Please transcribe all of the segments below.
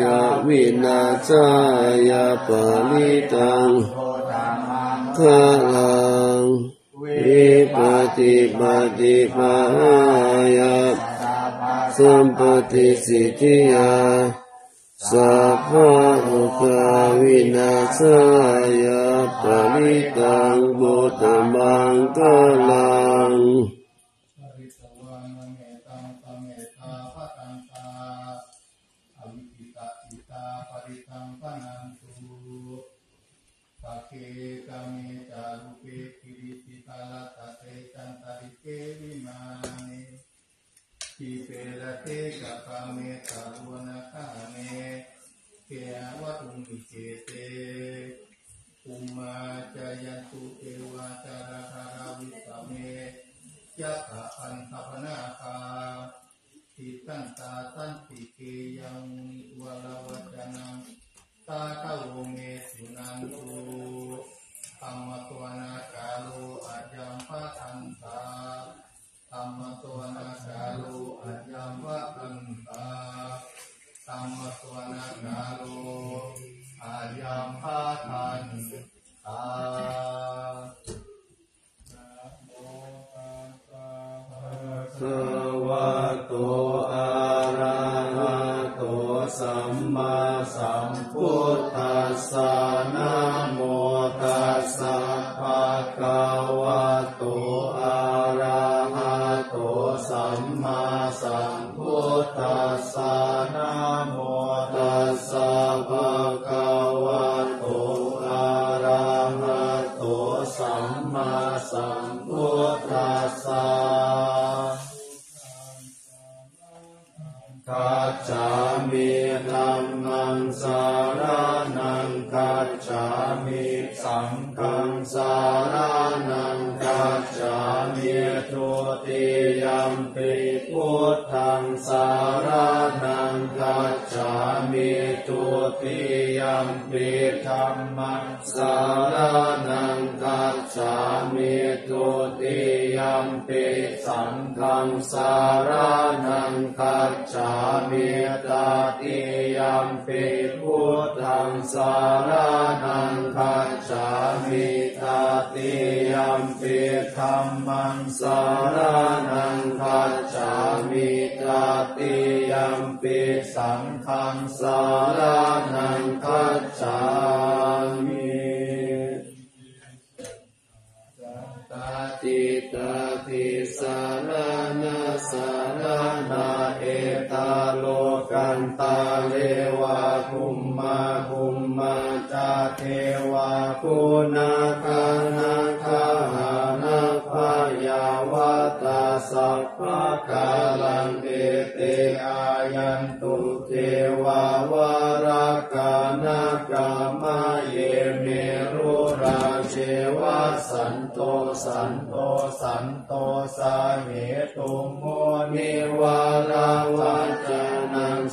ยาวินาศายาปริตังคาลังวิปฏิปฏิภายาสัมปติสิทธิยาสัพพะโอกาวินาศายาปริตังบุตตมังกลัง เกกะเมจารุเปกิริติตาลตะเตจันตริเกวิมานิทิเประเตกะปะเมตาลุนะคาเมเกวะตุงอิเจเตอุมาจายันตุเอวาจาราคาราวิสเมยะถะอันทปนาคาทิตันตาตันติเกยังมุนิวลาวัจนัง ตาตะโวเมสุนันตุธรรมตัวนาคาโลอาจัมปะทันตาธรรมตัวนาคาโลอาจัมปะทันตาธรรมตัวนาคาโล จามิตาติยัมปิธัมมังสารนังกัจจามิตาติยัมปิสังฆังสารนังกัจจามิตาติตาทิสารนาสารนาเอตาโลกันตาเลวะคุมมาคุมมาจาเทว คุณาคานาคาหานาพยาวะตาสัพพะกาลังเอเตอายันตุเทวาวารากานาคามาเยเมรุราเชวะสันโตสันโตสันโตสาเหตุโมนิวาราวัจานัง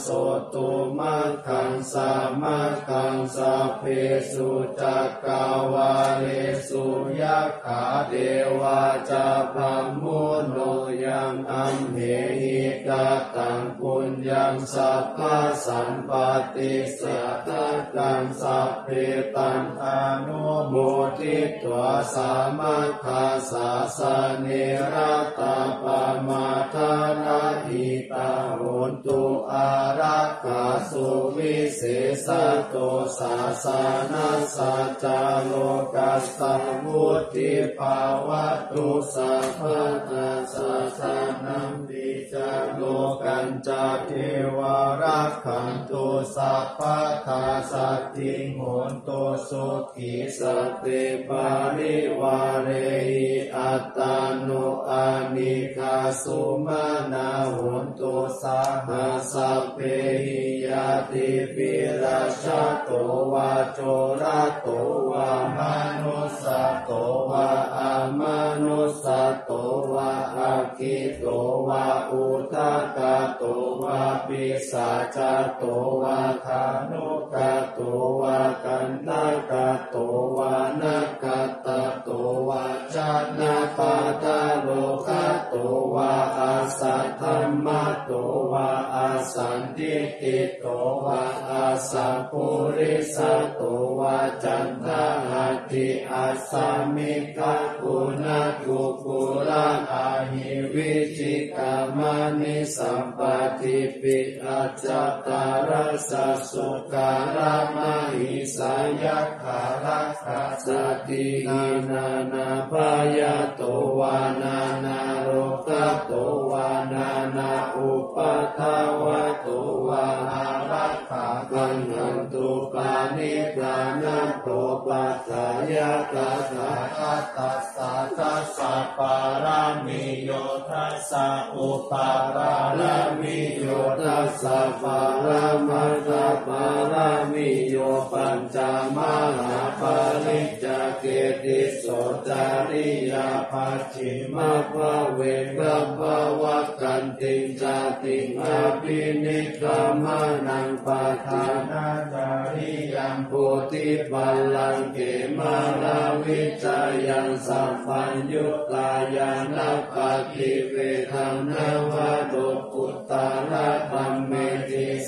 โสตุมัคคังสามัคคังสัพเพสุจักกาวาเลสุยักขาเดวาจาพัมมุโนยังอัมเหหิกาตังปุญญังสัพพะสัมปติสัตตังสัพเพตังอนุโมทิตวสามัคคาสาสเนระตาปมาทานาหิตาโหตุอารักขาสุวิเศษโตสาสานาสัจาโลกัสสมุติภาวะตุสัพพะนาสัสานัมปิ จโลกันจาเทวารักขันตุสัพพะทาสติงโหนตุสุขีสตเตปาริวาเรหิอัตตานุอานิคาสุมานาโหนตุสาหาสัพเพหิยาติปิราชาโตวาโจระโตวามนุสสโตวาอามนุสสโตวาอาคิโตวาอุทากาโตวาปิสาจาโตวาคานุกาโตวากันนากาโตวานาคาตาโตวาจานาปาตาโลกาโตวะอาสัทธรรมโตวะอาสันติติโตวะอาสัพพุริสโตวะจันทหัติอาสามิกาปุณกุปุระอาหิวิจิกา มานิสัมปติปิอาจตารสสุการามหิสายัคารักขาสตินานานาปายโตวานานาโรคโตวานานาอุปทาวะโตวาอารักขากัง สสายาตาสตัสสะตัสสะปารามิโยทัสสะอุปารามิโยทัสสะปารามัสสะปารามิโยปัญจมหาปาริจเกติ ริยาภัชิมาภเวกภาวะกันติจาติอาภินิกามานังปะทานาจาริยังโพธิปัลลังเกมาลาวิจายังสัมปัญญุตายานัปฏิเวทังนาวาโดปุตตาระตัมเม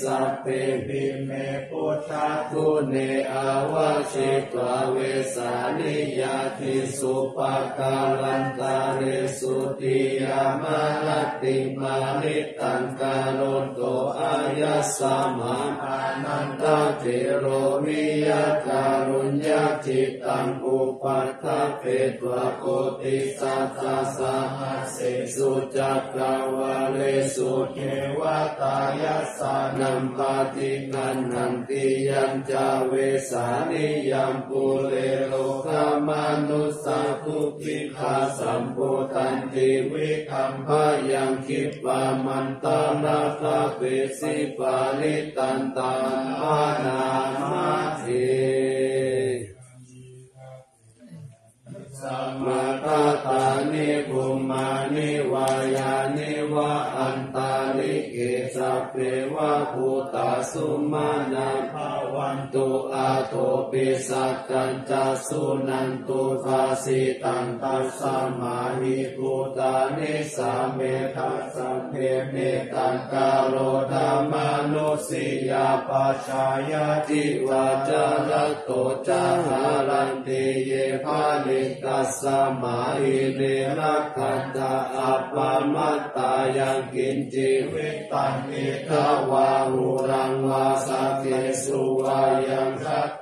สัพเพปิเมพุทธาคุเนอาวาชิตวเวสานิยาทิสุปกาลันตาเรสุติยามาลติมาลิตังกาโลโตอายัสสมาอานันตเทโรวิยาการุญญาจิตตังอุปัฏฐเปตวะโกติสัตสหัสสุจักรวาเลสุเทวตายัสานมปาติกันนันติยังจาเวสานิยัมปุเรโลกามานุสัทุกิคาสัมปุตันติวิคัมภายังคิปามันตานาคาเปสิปาลิตันตาอานามาเท มาตาตานิภูมานิวายานิวะอันตาลิเกสัพเพวะภูตาสุมานาภาวันตุอาโตปิสักกันจัสุนันตุภาสิตันตัสสมาหิภูตานิสาเมทัสเพเมตังกาโลธรรมานุสิยาปัชายาติวาจารโตจาหารันติเยภาลิกัสสมาอิเนรักขันตาอัปมัตตายังกินจิวิตังเอทวาหุรังวาสติสุวายังคัต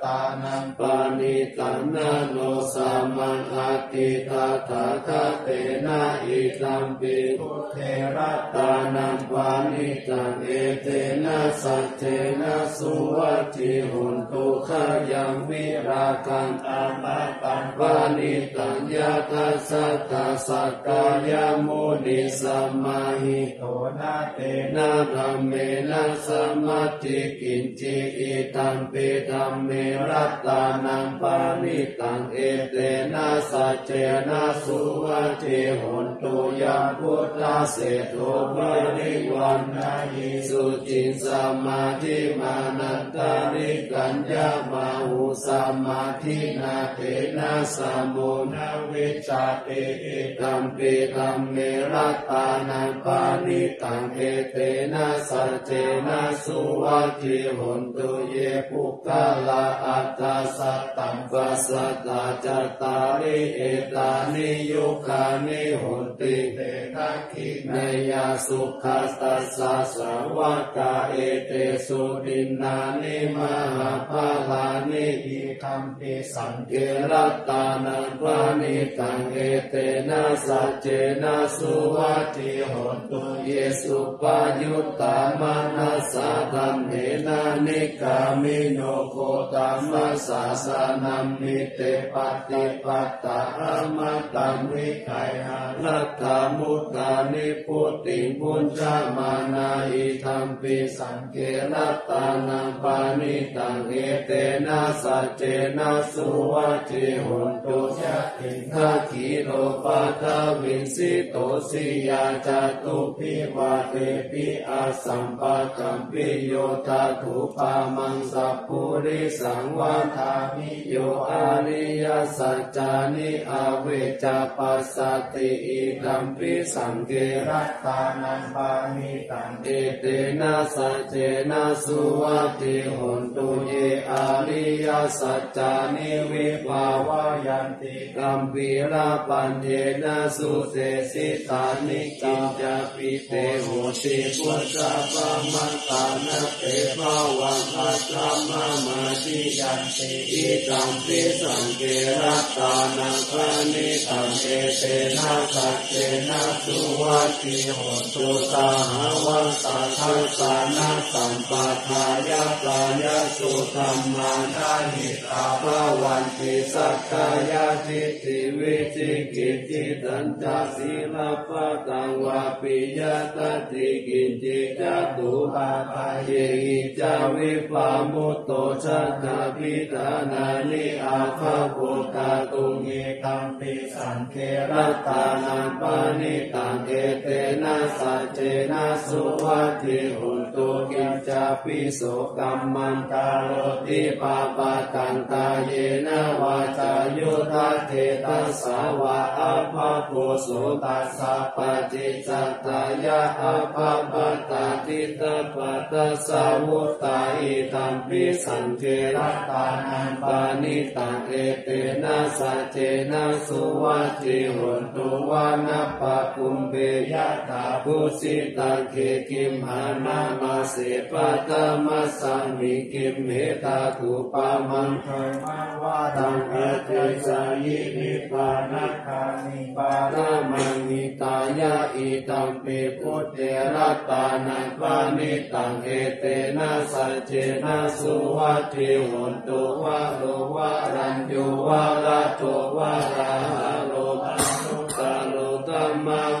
ปานิตันนาโนสามังอาติตาตาคาเตนะอิตัมปิพุทเทระตานังปานิตังเอเตนะสัจเจนะสุวัติหุนตุขยังวิราคันตามาตังปานิตังยาทัสสะตาสักกายมุนิสัมมาหิโตนาเตนะธรรมเมนะสัมมาติกินจิอิตัมปิธรรมเมรัตตานังปานิตังเอเตนะสัจเจนะสุวัติหุนตุยังพุทธเสโทบริวันนายิสุจินสมาธิมานันตาริกัญญามาหุสมาธินาเตนะสมุนาวิจาเตอิตัมปิธรรมเมรัตตานังปานิตังเอเตนะสัจเจนะสุวัติหุนตุเยปุกาลาอัตตาสัตตังปัสสัตาจตาริเอตานิยุคานิหุติเตทักขิเนยสุขัสตัสสะสาวกาเอเตสุดินานิมหาภาลานิอิคัมปิสังเกรตานังปานิตังเอเตนะสัจเจนะสุวัตถิโหตุเยสุปปะยุตตา มะนะสา ทัฬเหนะ นิกกามิโนโคตะมะสาสะนัมหิเตปัตติปัตตาอะมะตังวิคัยหะ ลัทธามุธานิพพุติง ภุญชะมานาอิทัมปิสังเฆ ระตะนังปะณีตังเอเตนะสัจเจนะสุวัตถิ โหตุ ยะถินทะขีโลปัทวินสิโตสิยาจตุพิวาเตปิอาสัมปะกัมปิโยตาถุปามังสัพพุริสังวาทามิโยอริยสัจจานิอเวจาปัสสติอิตัมปิสังเกรัตตานังปานิตังเอเตนะสัจเจนะสุวัติหุนตุเยอริยสัจจานิวิภาวายันติกัมปีราปัญเยนะสุเตสิตานิกินจปิเตโหติพุทธะปะมัตตานะเตภาวังอัตตมามาติยันติอิตมปิสังเกรัตตานังปานิตังเอเตนะสัจเจนะสุวัติโหตุสาหาวังสัทธัสสานะสัมปทายาปายาสุธรรมานาหิตาภาวันติสักกายาทิฏฐิวิจิกิจิตัญจศีลปะตังวาปิยตติกิจิจตุปาปะเยหิจาวิปามุตโตชัตถาพิธานานิอาภาปุตตาตุงเอตัมปิสังเครัตานังปานิตังเอเตนะสัจเจนะสุวัติหุตุกิจาปิโสกัมมันตาโรติปาปะตังตาเยนะวาจายุทธเทตัสสาวะอัปปะโพโสตัสสะปะจิจจตายะอัปปะปตาติตปะตสาวุตาอิตัมปิสังเทระตานังปานิตังเอเตนะสัจเจนะสุวัติหุนตุวานะปะคุมเบยะตาภุสิตังเคกิมหานามาเสปะตมัสสามิกิมเมตาคุปามังคังมาวาตังเอเตสายินิปานัคานิปานามังมิตายะอิตัมปิพุเทระตานังปานิตังเอเตนะสัจเจนะสุวัติหุนตุวะโลวะรัญญู วะระโท วะราหะโร อะนุตตะโร ธัมมะวะ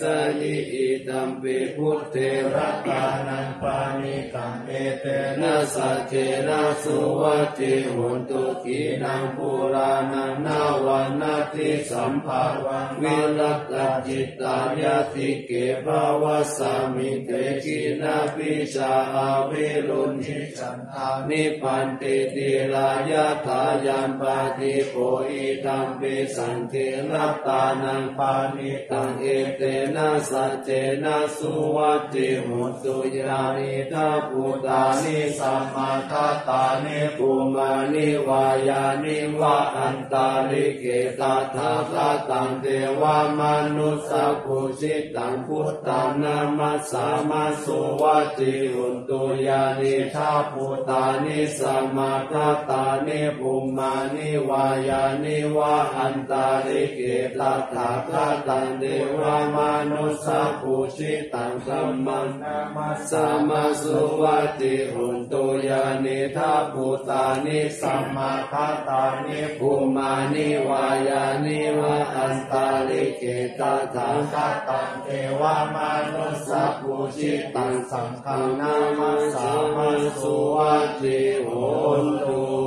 สะยิอิทัมปิพุทเธ ระตะนังปะณีตังเอเตนะสัจเจนะสุวัตถิ โหตุ ขีณังปุราณังนะวัง นัตถิสัมภะวังวิรัตตะจิตตายะติเกภะวัสมิง เต ขีณะพีชาอะวิรุฬหิฉันทานิพพันติ ธีรายะถายัมปะทีโปอิตัมปิสังเทรัตตานังปานิตังเอเตนะสัจเจนะสุวัติหุตุยานิทาปุตานิสัมมาทัตตานิปุมานิวายานิวะอันตาลิเกตาทาทาตังเทวามนุสสะภูชิตังพุทธานามัสสามาสุวัติหุตุยานิทาปุตานิสัมมาทัตตานิปุมานิวายานิวะอันตาลิเกตาทาทาตังเทวามนุสสภูชิตังสัมมานามัสสามาสุวัติหุนตุยานิทาปุตานิสัมมาทัตานิปุมานิวายานิวะอันตาลิเกตาทาทาตังเทวามนุสสภูชิตังสังฆนามัสสามาสุวัติหุนตุ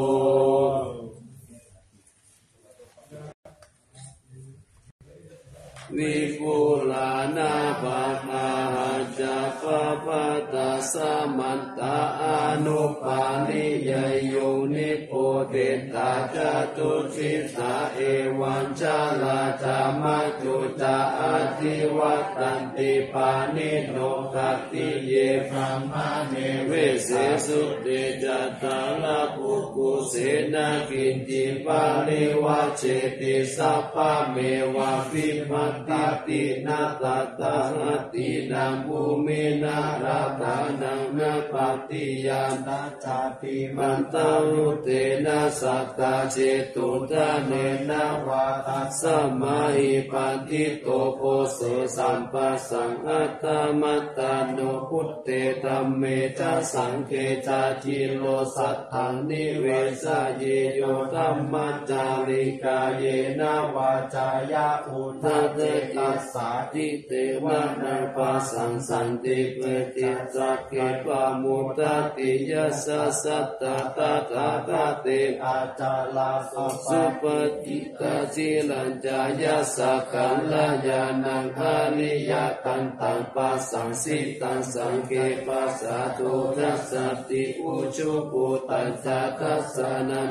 วิปุลานาปะอาหัจจปะปะตาสมันตาอนุปานิยโยนิโพเตตาจตุสิตาเอวัญชาลาธรรมจุตาอธิวัตันติปานิโนกติเยพรหมาเนเวเสสุเตจตาลาภุกุเสนากินจิปาลิวะเจติสัพพเมวะพิมัตติตินาตตาหตินังภูมินาราตานังนาปฏิยานาจาติมันตังรุเตนะสัตตาเจตุทะเนนะวาทัสมาหิปันติโตโพโสสัมปัสสังอัตมัตตาโนพุตเตตัมเมจะสังเคจาจิโลสัทธังนิเวสเยโยธัมมัจาริกาเยนะวาจายาอุทเตตัสสาติเตวะนาปาสังสันติปฏิสักขิปามุตติยัสสะสัตตะตาตาตาเตอาจาลาสุสุปฏิตาจิลัญจายาสักขันลายานังอานิยกันตังปัสสังสิตังสังเกปัสสะตุทัสสติอุชุปุตัญจทัสสนัง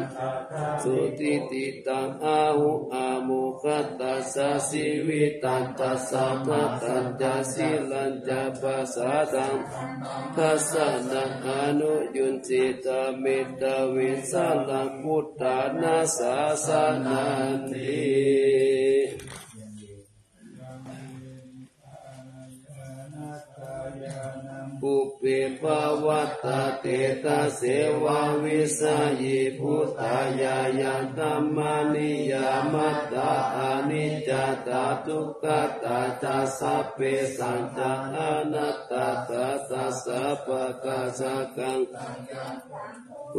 สุติติตังอาหุอามุขตัสสิวิตนตัสสะมัตตัญจสิลัญจปัสสะตังทัสสะนังอนุยุนจิตาเมตตาวิสาลังพุทธานาสาสนันติ ปุเปภวะตาเตตาเสวาวิสายิพุทธายายังธัมมานิยามัตตาอนิจจตาทุกขตาตาสัพเพสังฆานัตตาตาตาสัพพะกาสกัง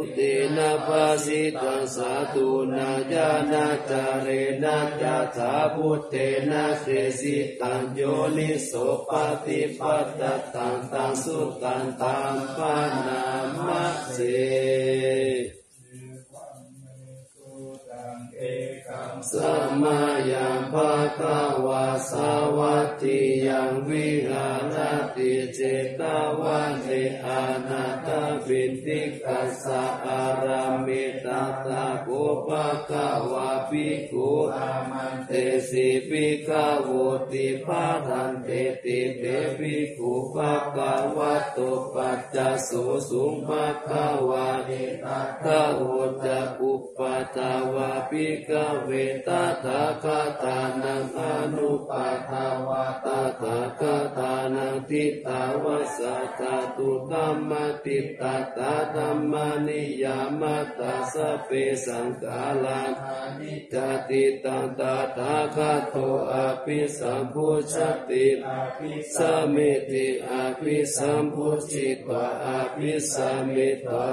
พุทเตนะภาสิตังสาธุนาญาณาจาเรนะยะถาพุทเตนะเสสิตังโยนิโสปฏิปัตตังตังสุตันตังปานามะเส สมายังภาคาวาสาวัตติยังวิหารติเจตวันเนอานาตวินติกัสสะอารามิตาตาโกภาคาวาปิกุอามันเตสิปิกาโวติภาทันเตติเตปิกุภาคาวะโตปัจจสุสุภาคาวาเอตตาโหจะอุปตาวาปิกเวตาถาคาตานังอนุปาทาวาตาถาคาตานังทิตาวาสัตตตุตัมมติตาตาธัมมานิยามัตาสเปสังกาลังจติตังตาถาคาโตอภิสัมพุชติสเมติอภิสัมพุจิตวะอภิสัมมิตวะ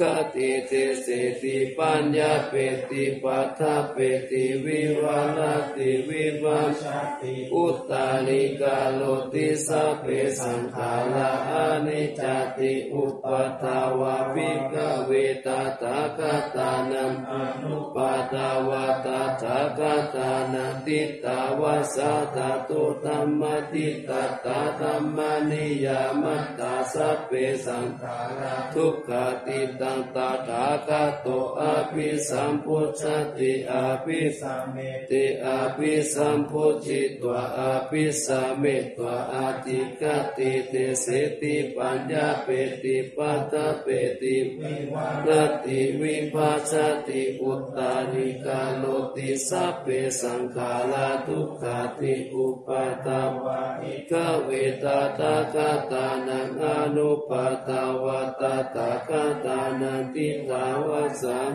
กติเตเสติปัญญาเปติปัฏฐาเปติวิวาลติวิวัชติอุตตาลิกาโลติสัพเพสังขาราอานิจจติอุปทาวาปิกเวตาตากตานังอนุปาทาวาตาตากตานังติตาวาสาตาตุธรรมติตาตาธรรมนิยามัตตาสัพเพสังขาราทุกขติตังตาถาคาโตอาภิสัมพุชติอาภิสัมเมติอาภิสัมพุจิตวะอาภิสัมเมตวะอาติกติเตเสติปัญญาเปติปัตตเปติวิวัรติวิภาชติอุตตานิกาโลติสัพเพสังขาราทุกขติอุปาตาวะอิกเวตาตากตานังอนุปาตาวะตาตากตตานันติตาวะสัง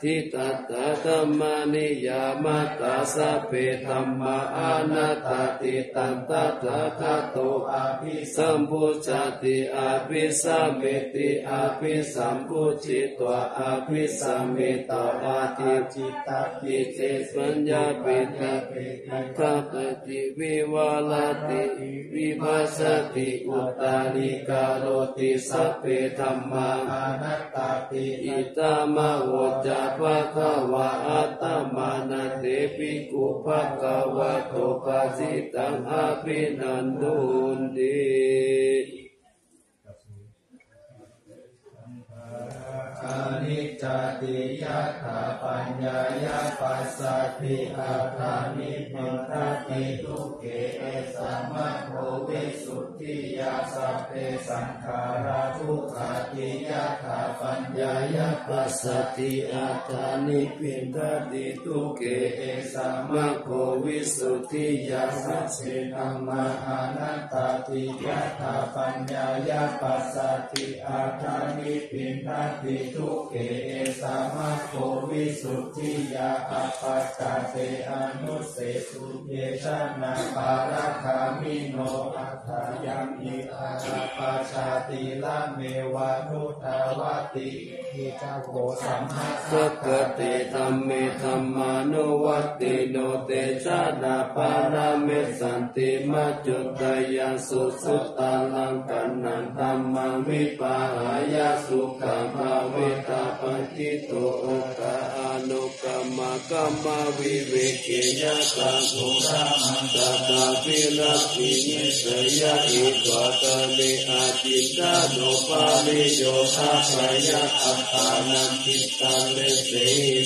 ทิตาตาธรรมานิยามัตาสเพธรรมาอานาตติตันตถาคโตอาภิสัมพุชติอาภิสัมเมติอาภิสัมพุจิตวะอาภิสัมเมตวาติจิตตติเตสัญญาเปติข้าปฏิวิวาลติวิภัสสติอุตตานิกาโรติสัพเพธรรมมาอานัตตติอิตามะโวจาภะคะวะอัตตมานาเตปิกุภะคะวะโตภาสิตังอาภินันทุนติ อา นิจจติยัตถาปัญญายาปัสสัทธิอาคานิมิตติทุกเกเอสัมมาโภวิสุทธิยาสัพเพสังขาราทุกขติยัตถาปัญญายาปัสสัทธิติอาคานิปินทติทุเกเอสัมมาโควิสุทธิยาสัสเสสินัมมาอนัตตติยัตถาปัญญายาปัสสัทธิอาคานิปินทติทุกเกเอสัมมาโภวิสุทธิยาอัปปัจจเตอนุเสสุเยชนะปาราคามิโนอัตถายัมอิอาราปชาติละเมวานุทาวติทิจาโกสัมมาสกติธรรมเมธรรมานุวัติโนเตชะดาปารามิสันติมัจจุตยังสุสุตตาลังกันนันธรรมังวิปาหายาสุขังภาเวตาปฏิโตโอกา มกรรมวิเวกิยะตังสุรามันตตาปิรักขินิสยะอิตวะตะเลอาจินดาโนปาลิโยทาปยะอัตตานันติตังเลเส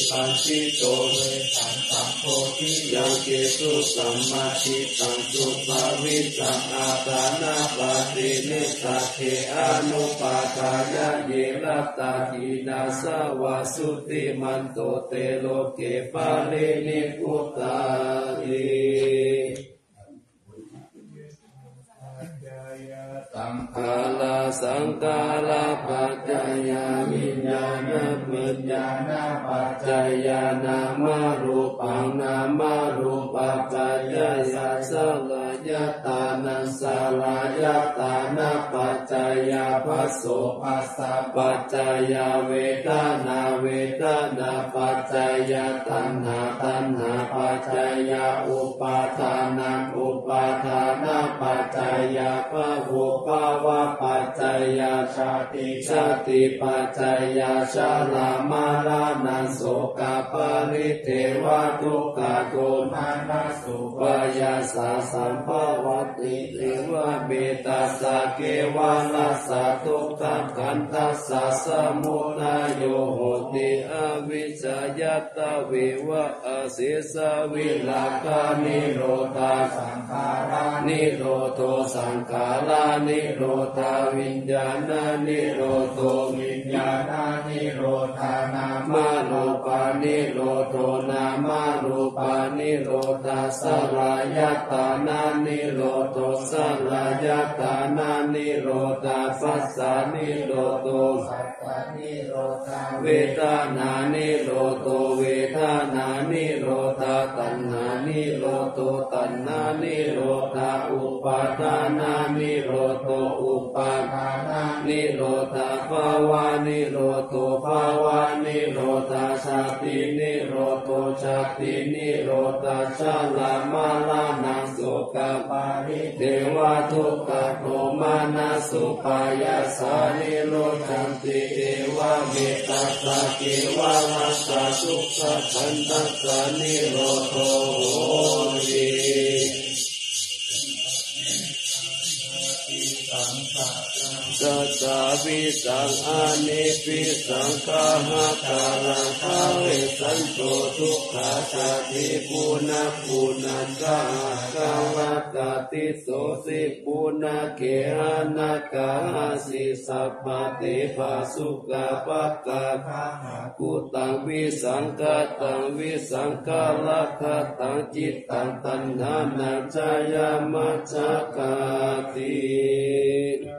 ปันติโตเวสังสัมโพธิยังเกสุสัมมาทิตังสุภาวิสังอาตานาปาติเนตาเทอนุปาทายะเยรัตตาทีนาสาวาสุติมันโตเตโลเกปา เลนิพุตตาเอสังกาลาสังกาลาปัจจายาวิญญาณปัญญาณปัจจายานามารูปังนามารูปปัจจายาสลายตานัสสลายตานาปัจจายาภัสโสภัสสะปัจจาวทนาเวทนาปัจจัยาอุปาทานังอุปาทานาปัจจายาชาติชาติปัจจายาชาลามารานันโสกาปริเทวทุกขโกมานาสุปยาสาสัมภวติเทวเบตัสะเกวาลัสสะทุกขันตัสสะสมุทัยโยโหติอวิชยตาวิวะอาศิสวิลากานิโรธาสังขารานิโรโทสังขารานิโรธาวิญญาณานิโรโทวิญญาณานิโรธานามารูปานิโรโทนามารูปานิโรธาสลายตานานิโรโทสลายตานานิโรธาปัสสานิโรโทปัสสานิโรธาเวทนานิโรโทเวทนานิโรธาตัณหานิโรโทตัณหานิโรธาอุปาทานานิโรโทอุปาทานานิโรธาภาวานิโรโทภาวานิโรธาชาตินิโรโทชาตินิโรธาชาลามาลานังโสกปาริเทวทุกขโทมานาสุปายาสานิโรจันติเอวะเมตตาสะเกวะมัสสะสุขขันตัสสะนิโรโทโหติ สัสสะวิสังอานิปิสังฆาหาตาลังคาเวสันโตทุกขาชาติปุณะปุณะกาคาวะกาติโสสิปุณะเกหานาคาสิสัพพะเตภาสุกาปะกากุตังวิสังกตังวิสังกาลักขตังจิตตังตัณหานัจายามัจจกาติ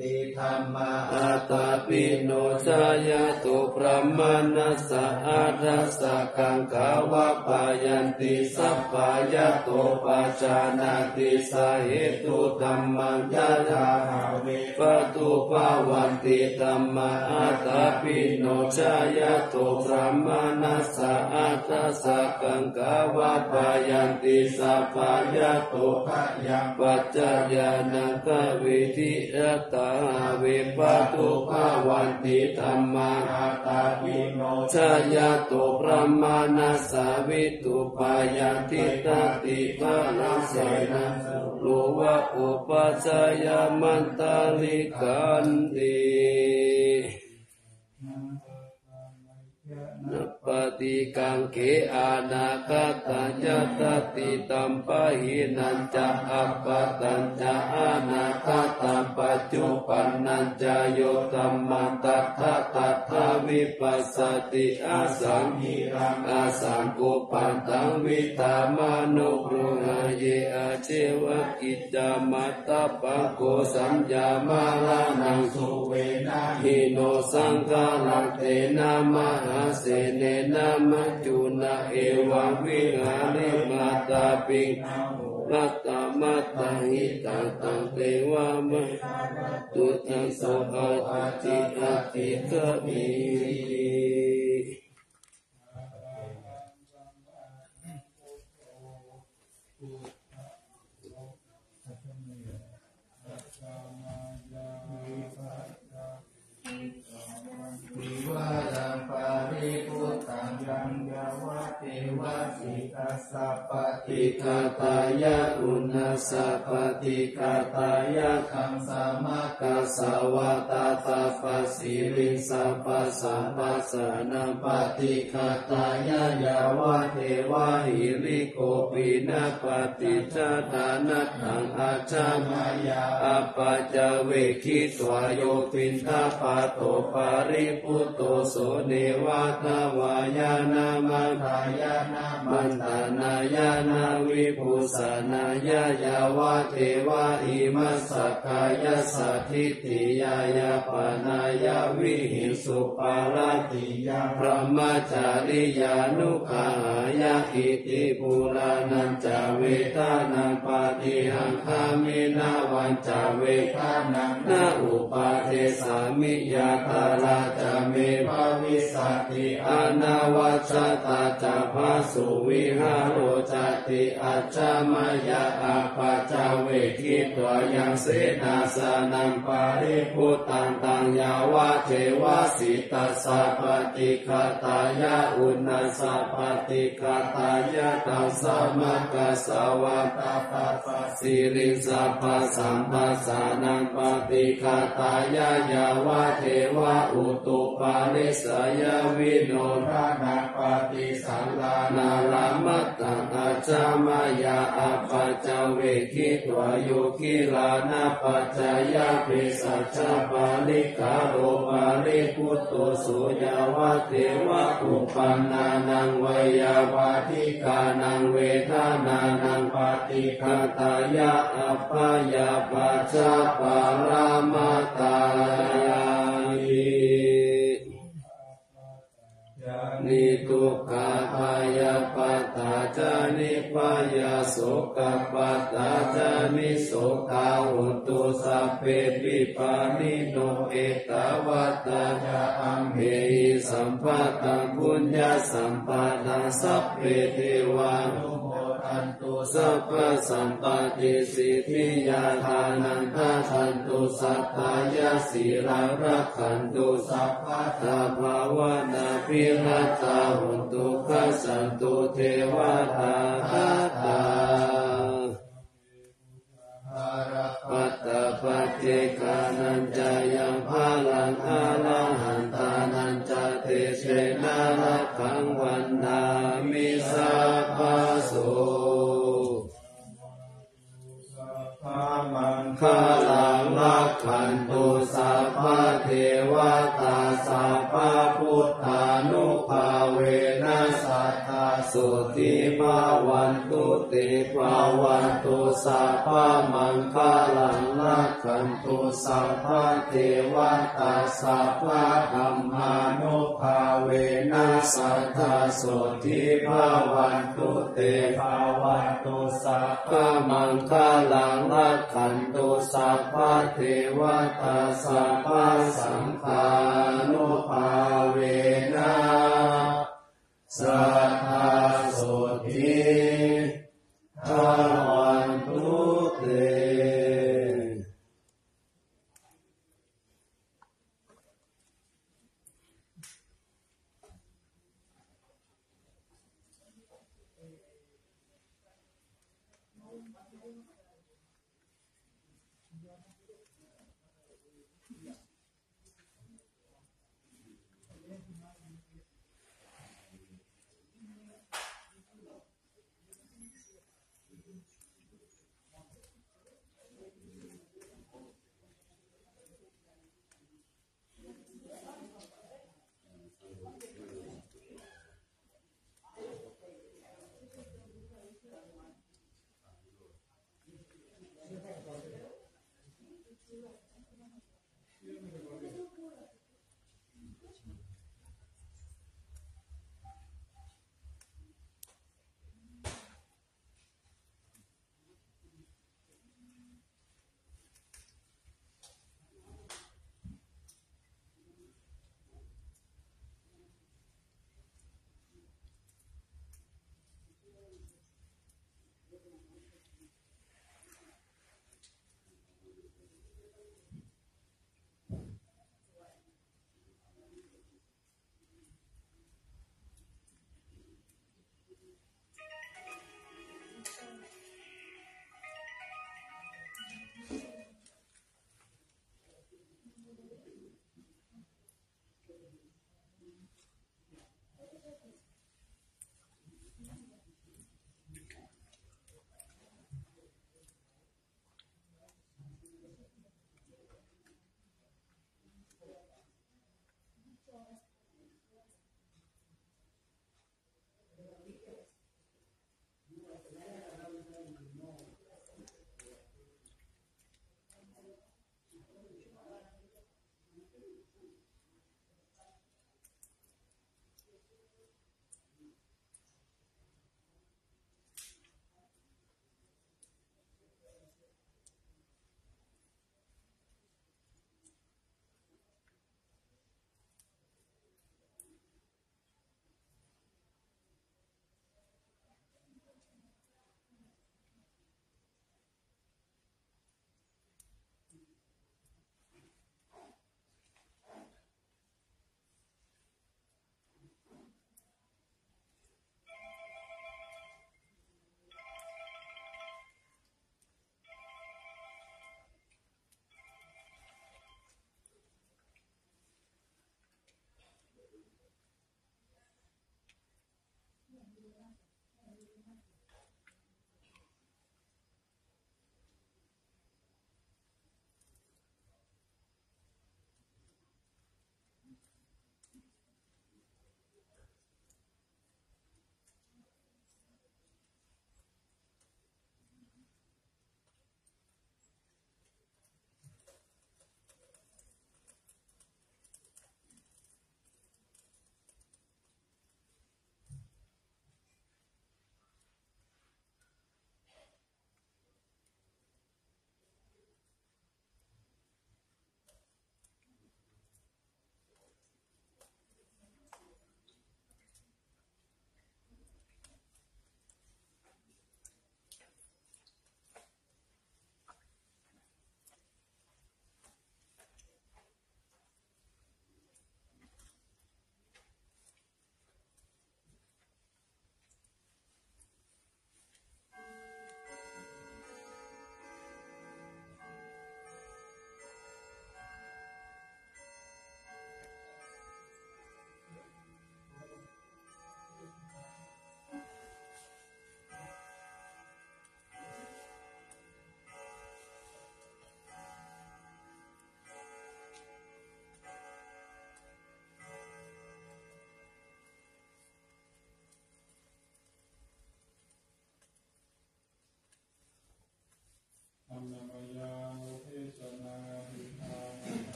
ติธรรมาอาตปิโนชายาตุพระมานัสสะอาทัสสะกังขาวะปายันติสัพพายะโตปัจจานาติสาเหตุธรรมังยะถาหาเวปตุภาวันติธรรมาอาตปิโนชายาตุพระมานัสสะอาทัสสะกังขาวะปายันติสัพพายะโตพะยังปัจจายานังกวิธิอัตตาเวปะตุภาวันติธรรมาอาตาปิโนชยาตุพระมานาสาวิตุปายติตาติภาลาเสนะโลวะอุปัจจายามันตาลิกันติ ฏิกังเขอานาคตัญญตติตัมปะหินันจะอัปปตัญจะอานาคตัมปัจจุปันนัญจะโยตัมมันตัทธะตัทะวิปัสสติอาสังหิรังอาสังกุปันตังวิตามานุกรุหะเยอาเจวะกิจามัตตะปังโกสัญญามาลานังสุเวนะหิโนสังฆาลังเตนามหาเสเนนามัจจุนาเอวังวิหาริมาตาปิงมัตตมัตตังหิตังตังเตวามะตุติโสหะอาติอาติกะมิ ปิกาตายะอุณสะปฏิกาตายะคังสามะกาสาวะตาตาปัสสิริสัพพสัมปัสสนัปฏิคาตายะยาวะเทวะหิริโกปินะปฏิจาตานัตังอาชามายาอปะจเวคิตวโยปินทาปาโตปาริพุตโตโสเนวาทวายานามันทายานามันตานายานาาวิภูสนายายาวะเทวะอิมัสสกายสัทิติยายาปนายาวิหิสุปาลติยาพระมจาริยานุขายาอิติปุรานันจาเวทานังปาติหังคามินาวันจาเวทานังนาอุปาเทสามิยาตาลาจาเมภาวิสติอานาวัชตาจาภาสุวิหารโรจติอัจจามายาอาปาจาเวคิตวยังเสนาสนังปาริพุตังตังยาวะเทวสิตัสสะปฏิคตายะอุณาสะปฏิคตายะตัสสมะกสาวะตาปัสสะสิริสัพพะสัมปัสสะนังปฏิคตายะยาวะเทวะอุตุปาริสยวิโนรานาปฏิสัลลานาลามัตตังอาจามายาอปัจจเวคิตวโยคิลานาปัจจยาเปสัจจปาลิกาโรปาลิพุตโตสุยาวะเทวะอุปันนานังวายาวาทิกานังเวทานานังปฏิคตายะอัปายาปัจจปารามาตา นิทุกขาพายาปัตตาจานิพายาโสกปัตตาจานิโสกาหุตุสัพเพปิปานิโนเอตวัตตาจาอัมเหสัมปัตตังพุญญาสัมปัตตังสัพเพเทวานุ โมทันตุสัพพสัมปติสิทธิยาทานันทาทันตุสัทธายาสีรารักขันตุสัพพะตาภาวนาพิรัตาหุนตุขัสสันตุเทวตาคาตาปัตตปัจเจกา ตุติภาวันตุสัพพะมังคาลังรักขันตุสัพพะเทวตาสัพพะธรรมานุภาเวนัสสัทธาสุติภาวันตุเตภาวันตุสัพพะมังคาลังรักขันตุสัพพะเทวตาสัพพะสังฆานุภาเวนะสัทธาสุทิ ท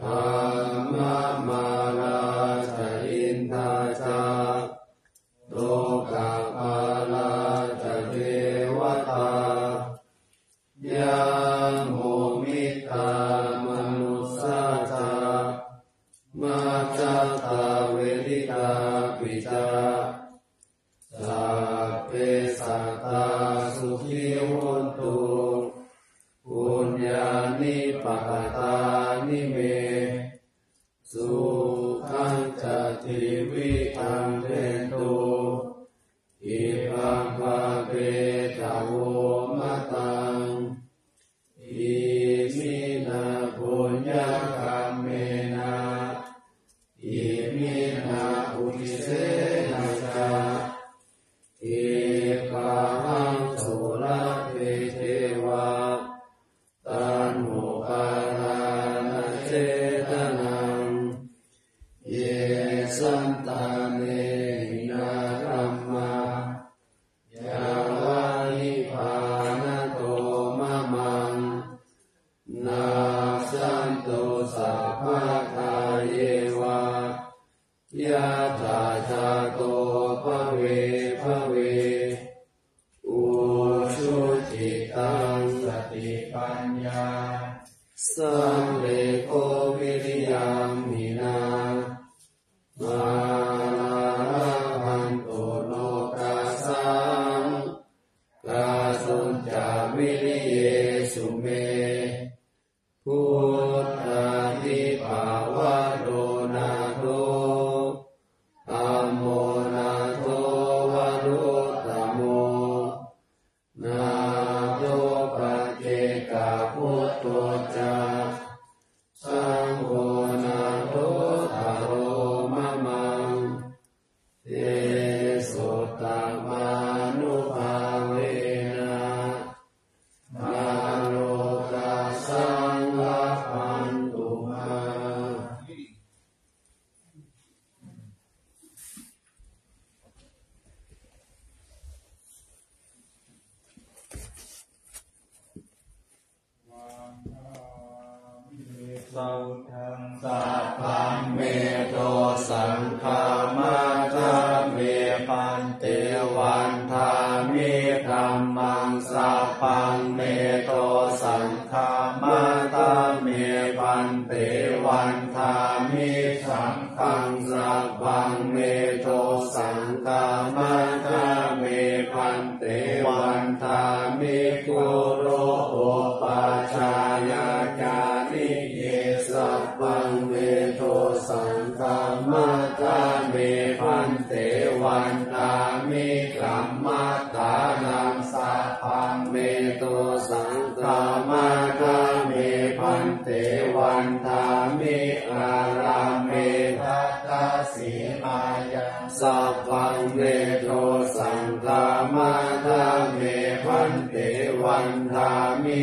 Uh... ยาถาชาโก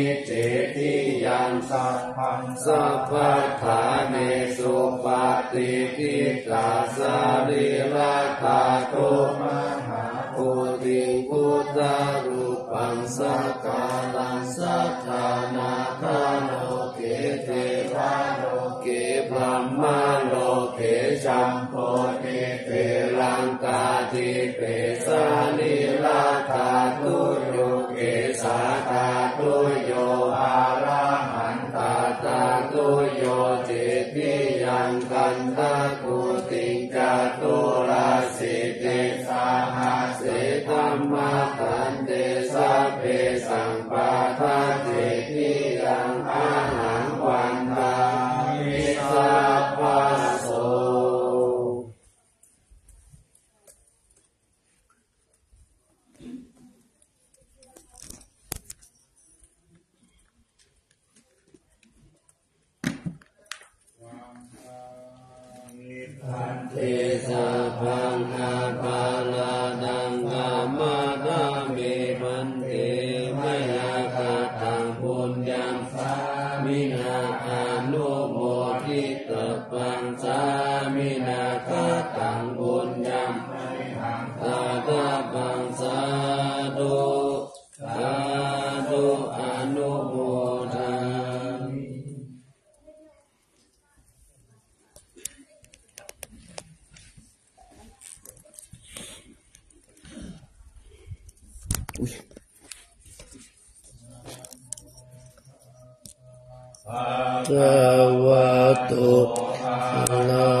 ิเจติยันสัพพังสัพพัทาเนสุปฏิทิตาสาริรัตาโตมหาภูติพุตารูปังสกาลังสัทธานาคาโลเกเทวาโลกิพรหมาโลกิจัมโพเตเทลังกาทิเปสานิ สวะโตุอะระ